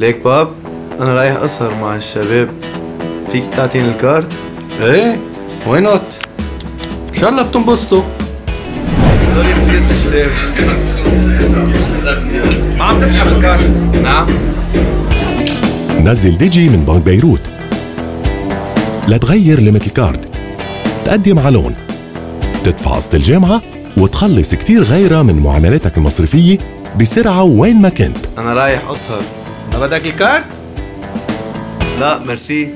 ليك باب أنا رايح أسهر مع الشباب. فيك تعطيني الكارت؟ إيه why not إن شاء الله بتنبسطوا. sorry please الحساب ما عم تسحب الكارت. نعم. نزل DiGi من بنك بيروت. لتغير limit ال card تقدم على loan. تدفع قسط الجامعة وتخلص كتير غيرها من معاملاتك المصرفية بسرعة وين ما كنت. أنا رايح اسهر ما بدك الكارت؟ لا ميرسي